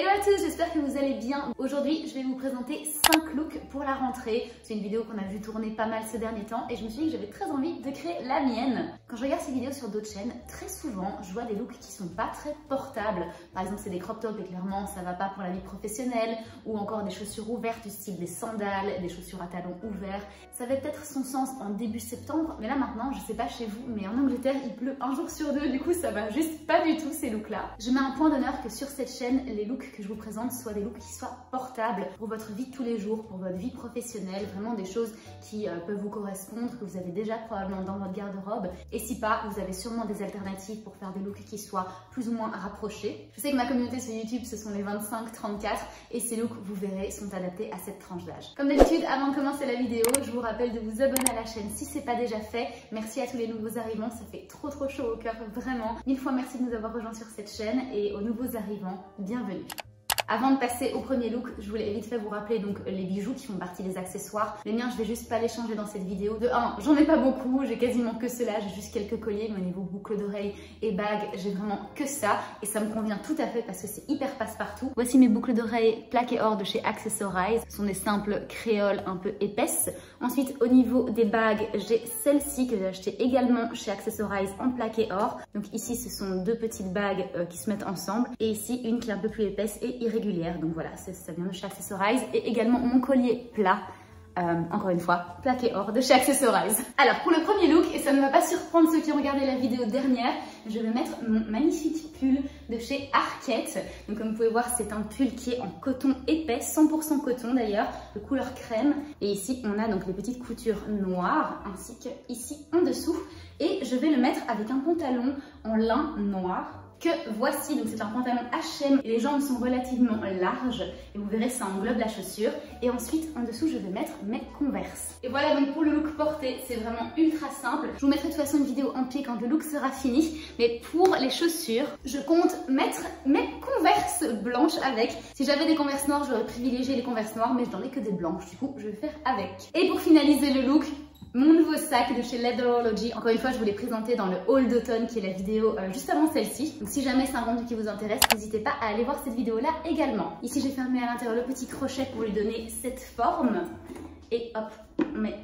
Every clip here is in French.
Hello à tous, j'espère que vous allez bien. Aujourd'hui, je vais vous présenter 5 looks pour la rentrée. C'est une vidéo qu'on a vu tourner pas mal ces derniers temps et je me suis dit que j'avais très envie de créer la mienne. Quand je regarde ces vidéos sur d'autres chaînes, très souvent, je vois des looks qui sont pas très portables. Par exemple, c'est des crop tops et clairement, ça va pas pour la vie professionnelle ou encore des chaussures ouvertes du style des sandales, des chaussures à talons ouverts. Ça avait peut-être son sens en début septembre, mais là maintenant, je sais pas chez vous, mais en Angleterre, il pleut un jour sur deux, du coup, ça va juste pas du tout ces looks-là. Je mets un point d'honneur que sur cette chaîne, les looks que je vous présente soient des looks qui soient portables pour votre vie de tous les jours, pour votre vie professionnelle, vraiment des choses qui euh, peuvent vous correspondre, que vous avez déjà probablement dans votre garde-robe. Et si pas, vous avez sûrement des alternatives pour faire des looks qui soient plus ou moins rapprochés. Je sais que ma communauté sur YouTube, ce sont les 25-34 et ces looks, vous verrez, sont adaptés à cette tranche d'âge. Comme d'habitude, avant de commencer la vidéo, je vous rappelle de vous abonner à la chaîne si c'est pas déjà fait. Merci à tous les nouveaux arrivants, ça fait trop trop chaud au cœur, vraiment. Mille fois merci de nous avoir rejoints sur cette chaîne et aux nouveaux arrivants, bienvenue. Avant de passer au premier look, je voulais vite fait vous rappeler donc les bijoux qui font partie des accessoires. Les miens, je vais juste pas les changer dans cette vidéo. De 1, j'en ai pas beaucoup, j'ai quasiment que cela, j'ai juste quelques colliers, mais au niveau boucle d'oreilles et bagues, j'ai vraiment que ça. Et ça me convient tout à fait parce que c'est hyper passe-partout. Voici mes boucles d'oreilles plaquées or de chez Accessorize. Ce sont des simples créoles un peu épaisses. Ensuite, au niveau des bagues, j'ai celle-ci que j'ai achetée également chez Accessorize en plaqué or. Donc ici, ce sont deux petites bagues euh, qui se mettent ensemble. Et ici, une qui est un peu plus épaisse et irrégulière donc voilà, ça vient de chez Accessorize. Et également mon collier plat. Euh, encore une fois, plaqué or de chez Accessorize. Alors pour le premier look, et ça ne va pas surprendre ceux qui ont regardé la vidéo dernière, je vais mettre mon magnifique pull de chez Arquette. Donc comme vous pouvez voir, c'est un pull qui est en coton épais, 100% coton d'ailleurs, de couleur crème. Et ici, on a donc les petites coutures noires, ainsi que ici en dessous. Et je vais le mettre avec un pantalon en lin noir que voici. Donc c'est un pantalon H&M les jambes sont relativement larges et vous verrez ça englobe la chaussure. Et ensuite en dessous je vais mettre mes Converse. Et voilà donc pour le look porté, c'est vraiment ultra simple. Je vous mettrai de toute façon une vidéo en pied quand le look sera fini. Mais pour les chaussures, je compte mettre mes Converse blanches avec. Si j'avais des Converse noires, j'aurais privilégié les Converse noires, mais je n'en ai que des blanches. Du coup, je vais faire avec. Et pour finaliser le look, mon nouveau sac de chez Leatherology. Encore une fois, je vous l'ai présenté dans le haul d'automne qui est la vidéo euh, juste avant celle-ci. Donc si jamais c'est un rendu qui vous intéresse, n'hésitez pas à aller voir cette vidéo-là également. Ici, j'ai fermé à l'intérieur le petit crochet pour lui donner cette forme. Et hop,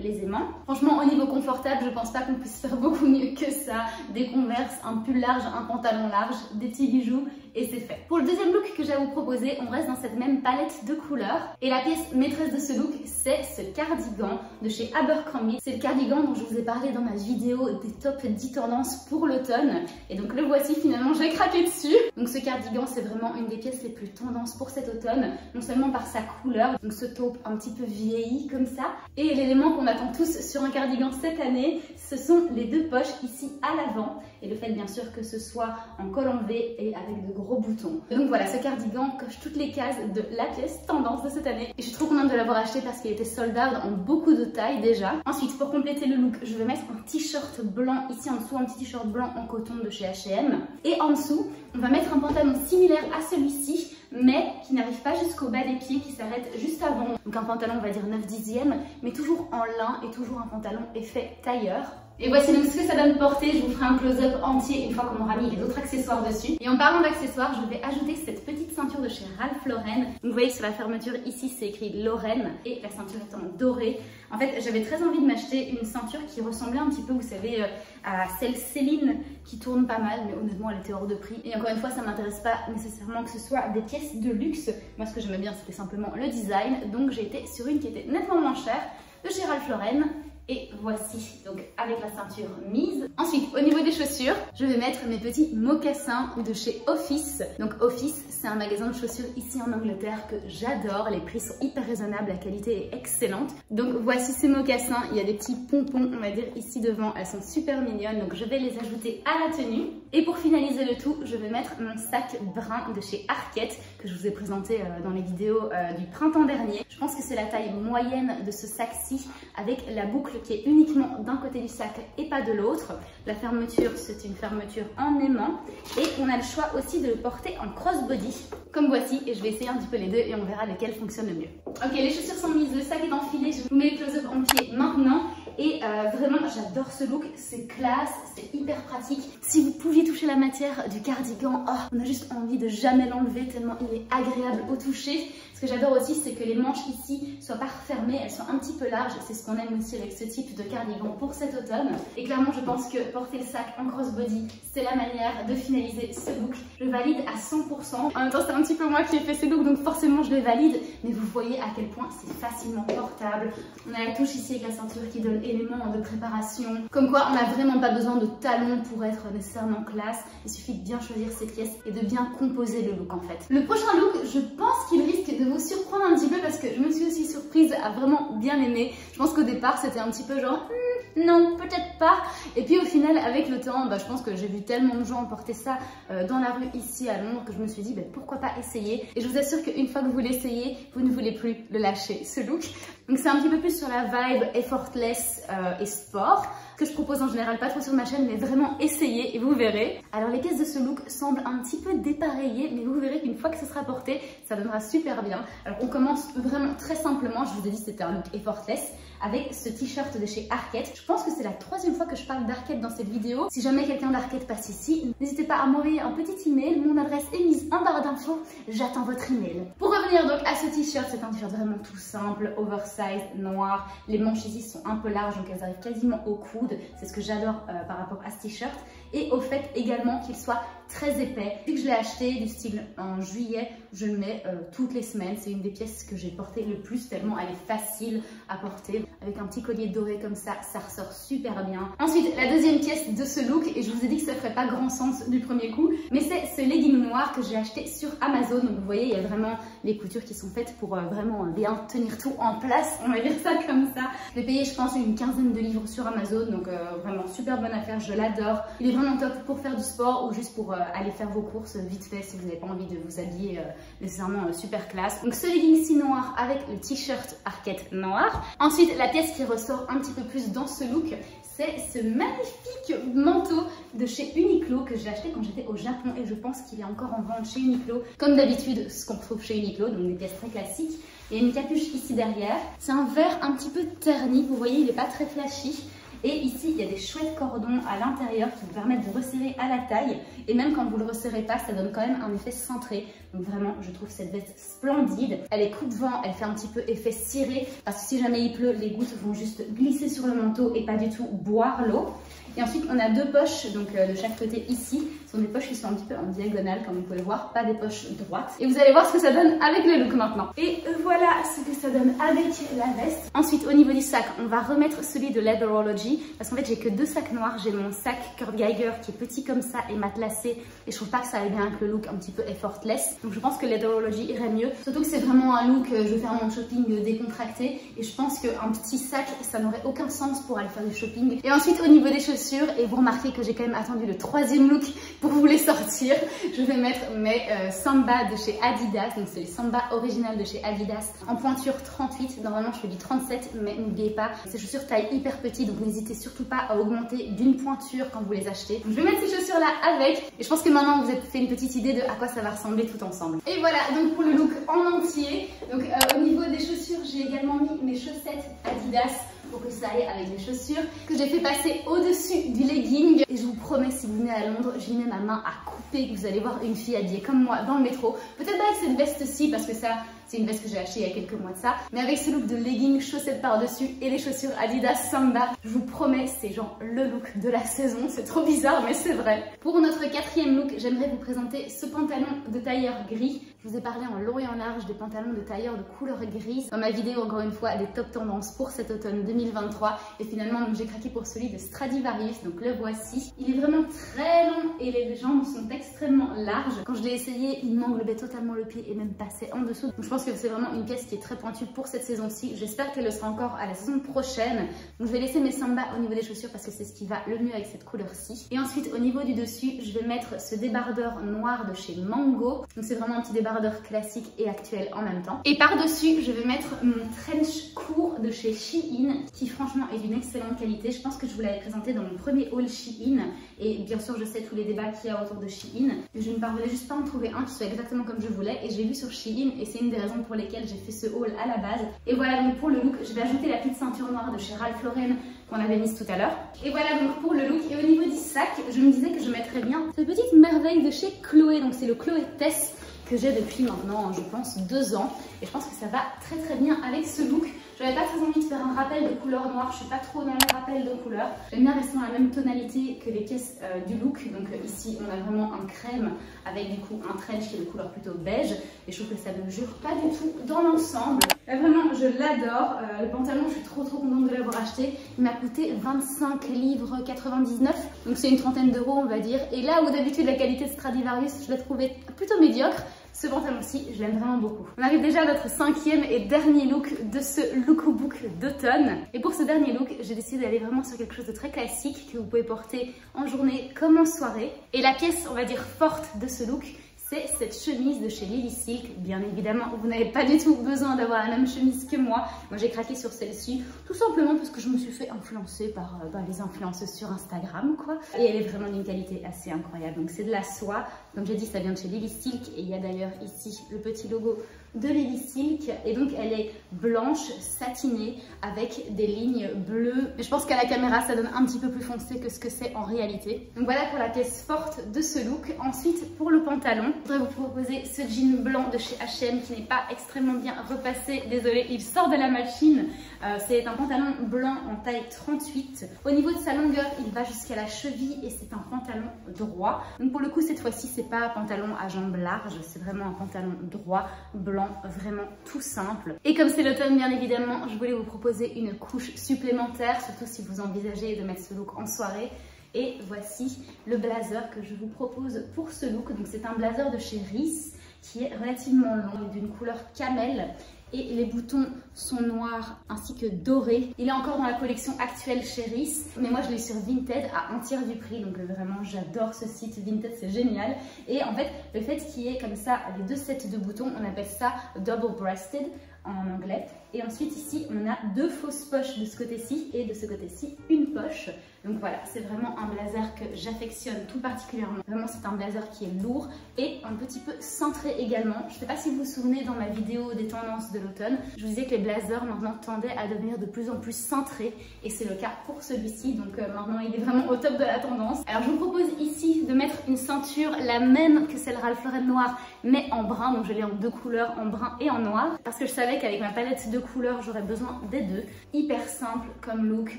les aimants. Franchement, au niveau confortable, je pense pas qu'on puisse faire beaucoup mieux que ça. Des converses, un pull large, un pantalon large, des petits bijoux et c'est fait. Pour le deuxième look que j'ai à vous proposer, on reste dans cette même palette de couleurs. Et la pièce maîtresse de ce look, c'est ce cardigan de chez Abercrombie. C'est le cardigan dont je vous ai parlé dans ma vidéo des top 10 tendances pour l'automne. Et donc le voici finalement, j'ai craqué dessus. Donc ce cardigan, c'est vraiment une des pièces les plus tendances pour cet automne. Non seulement par sa couleur, donc ce taupe un petit peu vieilli comme ça. Et l'élément qu'on attend tous sur un cardigan cette année, ce sont les deux poches ici à l'avant. Et le fait bien sûr que ce soit en col en V et avec de gros boutons. Donc voilà, ce cardigan coche toutes les cases de la pièce tendance de cette année. Et je suis trop contente de l'avoir acheté parce qu'il était sold out en beaucoup de tailles déjà. Ensuite, pour compléter le look, je vais mettre un t-shirt blanc ici en dessous, un petit t-shirt blanc en coton de chez H&M. Et en dessous, on va mettre un pantalon similaire à celui-ci, mais qui n'arrive pas jusqu'au bas des pieds, qui s'arrête juste avant. Donc un pantalon, on va dire 9 dixièmes, mais toujours en lin et toujours un pantalon effet tailleur. Et voici donc ce que ça donne porter. Je vous ferai un close-up entier une fois qu'on aura mis les autres accessoires dessus. Et en parlant d'accessoires, je vais ajouter cette petite de chez Ralph Lauren. Vous voyez sur la fermeture ici, c'est écrit Lauren et la ceinture est en doré. En fait, j'avais très envie de m'acheter une ceinture qui ressemblait un petit peu, vous savez, euh, à celle Céline qui tourne pas mal, mais honnêtement, elle était hors de prix. Et encore une fois, ça m'intéresse pas nécessairement que ce soit des pièces de luxe. Moi, ce que j'aimais bien, c'était simplement le design. Donc j'ai été sur une qui était nettement moins chère de chez Ralph Lauren. Et voici, donc avec la ceinture mise. Ensuite, au niveau des chaussures, je vais mettre mes petits mocassins de chez Office. Donc Office, c'est un magasin de chaussures ici en Angleterre que j'adore. Les prix sont hyper raisonnables, la qualité est excellente. Donc voici ces mocassins. Il y a des petits pompons, on va dire, ici devant. Elles sont super mignonnes, donc je vais les ajouter à la tenue. Et pour finaliser le tout, je vais mettre mon sac brun de chez Arquette que je vous ai présenté euh, dans les vidéos euh, du printemps dernier. Je pense que c'est la taille moyenne de ce sac-ci avec la boucle qui est uniquement d'un côté du sac et pas de l'autre. La fermeture, c'est une fermeture en aimant. Et on a le choix aussi de le porter en crossbody, comme voici. Et je vais essayer un petit peu les deux et on verra lequel fonctionne le mieux. Ok, les chaussures sont mises, le sac est enfilé. Je vous mets le close-up en pied maintenant. Et euh, vraiment, j'adore ce look, c'est classe, c'est hyper pratique. Si vous pouviez toucher la matière du cardigan, oh, on a juste envie de jamais l'enlever tellement il est agréable au toucher. Ce que j'adore aussi, c'est que les manches ici soient pas refermées, elles sont un petit peu larges. C'est ce qu'on aime aussi avec ce type de cardigan pour cet automne. Et clairement, je pense que porter le sac en crossbody, c'est la manière de finaliser ce look. Je valide à 100%. En même temps, c'est un petit peu moi qui ai fait ce look, donc forcément, je les valide. Mais vous voyez à quel point c'est facilement portable. On a la touche ici avec la ceinture qui donne élément de préparation. Comme quoi, on n'a vraiment pas besoin de talons pour être nécessairement classe. Il suffit de bien choisir ses pièces et de bien composer le look en fait. Le prochain look, je pense qu'il risque de vous surprendre un petit peu parce que je me suis aussi surprise à vraiment bien aimer. Je pense qu'au départ, c'était un petit peu genre... Hmm, non, peut-être pas. Et puis au final, avec le temps, bah, je pense que j'ai vu tellement de gens porter ça euh, dans la rue ici à Londres que je me suis dit bah, pourquoi pas essayer. Et je vous assure qu'une fois que vous l'essayez, vous ne voulez plus le lâcher, ce look. Donc c'est un petit peu plus sur la vibe effortless euh, et sport que je propose en général pas trop sur ma chaîne mais vraiment essayez et vous verrez. Alors les pièces de ce look semblent un petit peu dépareillées mais vous verrez qu'une fois que ce sera porté ça donnera super bien. Alors on commence vraiment très simplement, je vous ai dit c'était un look effortless avec ce t-shirt de chez Arket. Je pense que c'est la troisième fois que je parle d'Arket dans cette vidéo. Si jamais quelqu'un d'Arket passe ici, n'hésitez pas à m'envoyer un petit email. Mon adresse est mise en barre d'infos. J'attends votre email. Pour revenir donc à ce t-shirt, c'est un t-shirt vraiment tout simple, oversize, noir. Les manches ici sont un peu larges, donc elles arrivent quasiment au coude. C'est ce que j'adore euh, par rapport à ce t-shirt. Et au fait également qu'il soit très épais. Depuis que je l'ai acheté du style en juillet, je le mets euh, toutes les semaines. C'est une des pièces que j'ai portées le plus tellement elle est facile à porter. Avec un petit collier doré comme ça, ça ressort super bien. Ensuite, la deuxième pièce de ce look, et je vous ai dit que ça ferait pas grand sens du premier coup, mais c'est ce legging noir que j'ai acheté sur Amazon. Donc vous voyez, il y a vraiment les coutures qui sont faites pour euh, vraiment bien tenir tout en place. On va dire ça comme ça. Je l'ai payé, je pense, une quinzaine de livres sur Amazon. Donc euh, vraiment super bonne affaire, je l'adore. Vraiment top pour faire du sport ou juste pour euh, aller faire vos courses vite fait si vous n'avez pas envie de vous habiller nécessairement super classe. Donc ce legging noir avec le t-shirt arquette noir. Ensuite, la pièce qui ressort un petit peu plus dans ce look, c'est ce magnifique manteau de chez Uniqlo que j'ai acheté quand j'étais au Japon et je pense qu'il est encore en vente chez Uniqlo. Comme d'habitude, ce qu'on trouve chez Uniqlo, donc des pièces très classiques. Il y a une capuche ici derrière. C'est un vert un petit peu terni, vous voyez, il n'est pas très flashy. Et ici, il y a des chouettes cordons à l'intérieur qui vous permettent de resserrer à la taille. Et même quand vous ne le resserrez pas, ça donne quand même un effet centré. Donc vraiment, je trouve cette veste splendide. Elle est coup de vent, elle fait un petit peu effet ciré. Parce que si jamais il pleut, les gouttes vont juste glisser sur le manteau et pas du tout boire l'eau. Et ensuite, on a deux poches donc euh, de chaque côté ici. Ce sont des poches qui sont un petit peu en diagonale, comme vous pouvez le voir, pas des poches droites. Et vous allez voir ce que ça donne avec le look maintenant. Et voilà ce que ça donne avec la veste. Ensuite, au niveau du sac, on va remettre celui de Leatherology. Parce qu'en fait, j'ai que deux sacs noirs. J'ai mon sac Kurt Geiger qui est petit comme ça et matelassé. Et je trouve pas que ça aille bien avec le look un petit peu effortless. Donc je pense que Leatherology irait mieux. Surtout que c'est vraiment un look, euh, je vais faire mon shopping décontracté. Et je pense qu'un petit sac, ça n'aurait aucun sens pour aller faire du shopping. Et ensuite, au niveau des chaussures, et vous remarquez que j'ai quand même attendu le troisième look pour vous les sortir. Je vais mettre mes euh, Samba de chez Adidas, donc c'est les Samba originales de chez Adidas en pointure 38. Normalement je fais du 37 mais n'oubliez pas, ces chaussures taille hyper petite donc n'hésitez surtout pas à augmenter d'une pointure quand vous les achetez. je vais mettre ces chaussures là avec et je pense que maintenant vous avez fait une petite idée de à quoi ça va ressembler tout ensemble. Et voilà donc pour le look en entier. Donc euh, au niveau des chaussures j'ai également mis mes chaussettes Adidas pour que ça aille avec les chaussures que j'ai fait passer au-dessus du legging. Et je vous promets, si vous venez à Londres, j'y mets ma main à couper, que vous allez voir une fille habillée comme moi dans le métro. Peut-être pas avec cette veste-ci, parce que ça, c'est une veste que j'ai achetée il y a quelques mois de ça. Mais avec ce look de legging, chaussettes par-dessus et les chaussures Adidas Samba, je vous promets, c'est genre le look de la saison. C'est trop bizarre, mais c'est vrai. Pour notre quatrième look, j'aimerais vous présenter ce pantalon de tailleur gris. Je vous ai parlé en long et en large des pantalons de tailleur de couleur grise dans ma vidéo, encore une fois, des top tendances pour cet automne 2023. Et finalement, j'ai craqué pour celui de Stradivarius, donc le voici. Il est vraiment très long et les jambes sont extrêmement larges. Quand je l'ai essayé, il m'englobait totalement le pied et même passait en dessous. Donc je pense que c'est vraiment une pièce qui est très pointue pour cette saison-ci. J'espère qu'elle le sera encore à la saison prochaine. Donc je vais laisser mes sambas au niveau des chaussures parce que c'est ce qui va le mieux avec cette couleur-ci. Et ensuite au niveau du dessus, je vais mettre ce débardeur noir de chez Mango. Donc c'est vraiment un petit débardeur classique et actuel en même temps. Et par-dessus, je vais mettre mon trench court de chez Shein qui franchement est d'une excellente qualité. Je pense que je vous l'avais présenté dans mon premier haul Shein et bien sûr je sais tous les débats qu'il y a autour de Shein. Je ne parvenais juste pas à en trouver un qui soit exactement comme je voulais et je l'ai vu sur Shein et c'est une des pour lesquelles j'ai fait ce haul à la base. Et voilà donc pour le look, je vais ajouter la petite ceinture noire de chez Ralph Lauren qu'on avait mise tout à l'heure. Et voilà donc pour le look. Et au niveau du sac, je me disais que je mettrais bien cette petite merveille de chez Chloé. Donc c'est le Chloé Tess que j'ai depuis maintenant, je pense, deux ans. Et je pense que ça va très très bien avec ce look. J'avais pas très envie de faire un rappel de couleur noire, je suis pas trop dans le rappel de couleur. J'aime bien rester dans la même tonalité que les pièces euh, du look. Donc euh, ici, on a vraiment un crème avec du coup un trench qui est de couleur plutôt beige. Et je trouve que ça ne jure pas du tout dans l'ensemble. Vraiment, je l'adore. Euh, le pantalon, je suis trop trop contente de l'avoir acheté. Il m'a coûté 25 livres 99. Donc c'est une trentaine d'euros, on va dire. Et là où d'habitude la qualité de Stradivarius, je l'ai trouvé plutôt médiocre. Ce pantalon-ci, je l'aime vraiment beaucoup. On arrive déjà à notre cinquième et dernier look de ce lookbook d'automne. Et pour ce dernier look, j'ai décidé d'aller vraiment sur quelque chose de très classique que vous pouvez porter en journée comme en soirée. Et la pièce, on va dire, forte de ce look, c'est cette chemise de chez Lily Silk. Bien évidemment, vous n'avez pas du tout besoin d'avoir la même chemise que moi. Moi, j'ai craqué sur celle-ci, tout simplement parce que je me suis fait influencer par euh, bah, les influenceuses sur Instagram, quoi. Et elle est vraiment d'une qualité assez incroyable. Donc, c'est de la soie. Comme j'ai dit, ça vient de chez Lily Silk. Et il y a d'ailleurs ici le petit logo de Lily Silk. Et donc, elle est blanche, satinée, avec des lignes bleues. Mais je pense qu'à la caméra, ça donne un petit peu plus foncé que ce que c'est en réalité. Donc, voilà pour la pièce forte de ce look. Ensuite, pour le pantalon, je voudrais vous proposer ce jean blanc de chez H&M qui n'est pas extrêmement bien repassé. Désolé, il sort de la machine. Euh, c'est un pantalon blanc en taille 38. Au niveau de sa longueur, il va jusqu'à la cheville et c'est un pantalon droit. Donc pour le coup, cette fois-ci, c'est pas un pantalon à jambes larges, c'est vraiment un pantalon droit, blanc, vraiment tout simple. Et comme c'est l'automne, bien évidemment, je voulais vous proposer une couche supplémentaire, surtout si vous envisagez de mettre ce look en soirée. Et voici le blazer que je vous propose pour ce look. Donc c'est un blazer de chez Reese qui est relativement long, d'une couleur camel et les boutons sont noirs ainsi que dorés. Il est encore dans la collection actuelle chez Reese, mais moi je l'ai sur Vinted à un tiers du prix, donc vraiment j'adore ce site Vinted, c'est génial. Et en fait, le fait qu'il y ait comme ça les deux sets de boutons, on appelle ça double breasted en anglais. Et ensuite ici, on a deux fausses poches de ce côté-ci et de ce côté-ci, une poche. Donc voilà, c'est vraiment un blazer que j'affectionne tout particulièrement. Vraiment, c'est un blazer qui est lourd et un petit peu cintré également. Je ne sais pas si vous vous souvenez dans ma vidéo des tendances de l'automne, je vous disais que les blazers maintenant tendaient à devenir de plus en plus cintrés et c'est le cas pour celui-ci. Donc euh, maintenant, il est vraiment au top de la tendance. Alors je vous propose ici de mettre une ceinture la même que celle Ralph Lauren noire, mais en brun. Donc je l'ai en deux couleurs, en brun et en noir, parce que je savais qu'avec ma palette de couleurs, j'aurais besoin des deux. Hyper simple comme look,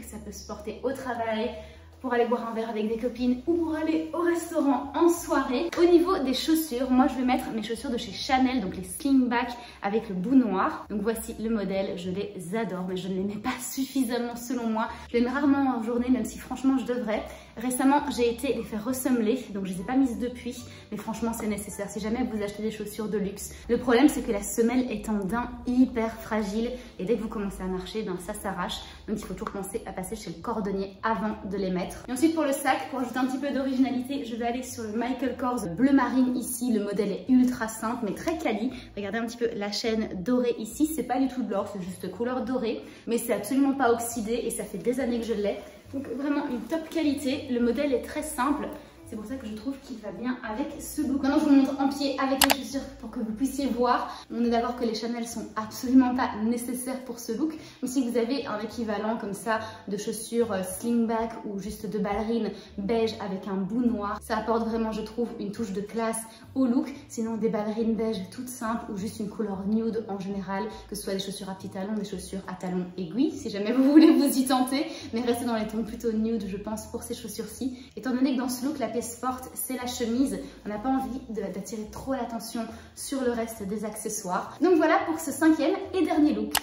ça peut se porter au travail, pour aller boire un verre avec des copines ou pour aller au restaurant en soirée. Au niveau des chaussures, moi je vais mettre mes chaussures de chez Chanel, donc les slingback avec le bout noir. Donc voici le modèle, je les adore, mais je ne les mets pas suffisamment selon moi. Je les mets rarement en journée, même si franchement je devrais. Récemment, j'ai été les faire ressemeler, donc je les ai pas mises depuis, mais franchement c'est nécessaire si jamais vous achetez des chaussures de luxe. Le problème c'est que la semelle est en daim hyper fragile et dès que vous commencez à marcher, ben, ça s'arrache. Donc il faut toujours penser à passer chez le cordonnier avant de les mettre. Et ensuite pour le sac, pour ajouter un petit peu d'originalité, je vais aller sur le Michael Kors bleu marine ici. Le modèle est ultra simple mais très quali. Regardez un petit peu la chaîne dorée ici, c'est pas du tout de l'or, c'est juste couleur dorée, mais c'est absolument pas oxydé et ça fait des années que je l'ai. Donc vraiment une top qualité. Le modèle est très simple. C'est pour ça que je trouve qu'il va bien avec ce look. Maintenant, je vous montre en pied avec les chaussures pour que vous puissiez voir. On est d'accord que les Chanel sont absolument pas nécessaires pour ce look. Mais si vous avez un équivalent comme ça de chaussures euh, slingback ou juste de ballerines beige avec un bout noir, ça apporte vraiment, je trouve, une touche de classe au look. Sinon, des ballerines beige toutes simples ou juste une couleur nude en général, que ce soit des chaussures à petits talons, des chaussures à talons aiguilles, si jamais vous voulez vous y tenter. Mais restez dans les tons plutôt nude, je pense, pour ces chaussures-ci. Étant donné que dans ce look, la forte, c'est la chemise. On n'a pas envie d'attirer trop l'attention sur le reste des accessoires. Donc voilà pour ce cinquième et dernier look.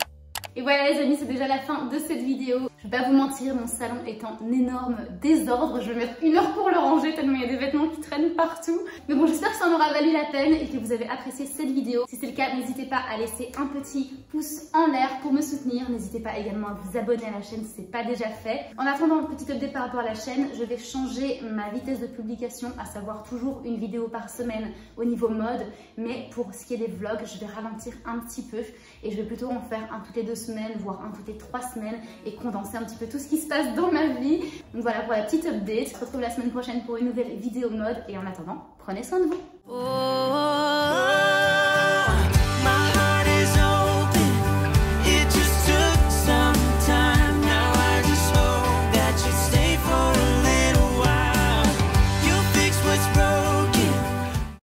Et voilà les amis, c'est déjà la fin de cette vidéo. Je vais pas vous mentir, mon salon est en énorme désordre. Je vais mettre une heure pour le ranger tellement il y a des vêtements qui traînent partout. Mais bon, j'espère que ça en aura valu la peine et que vous avez apprécié cette vidéo. Si c'est le cas, n'hésitez pas à laisser un petit pouce en l'air pour me soutenir. N'hésitez pas également à vous abonner à la chaîne si ce n'est pas déjà fait. En attendant, un petit update par rapport à la chaîne, je vais changer ma vitesse de publication, à savoir toujours une vidéo par semaine au niveau mode. Mais pour ce qui est des vlogs, je vais ralentir un petit peu et je vais plutôt en faire un toutes les deux semaines, voire un toutes les trois semaines et condenser un petit peu tout ce qui se passe dans ma vie. Donc voilà pour la petite update. Je se retrouve la semaine prochaine pour une nouvelle vidéo mode et en attendant, prenez soin de vous. Oh.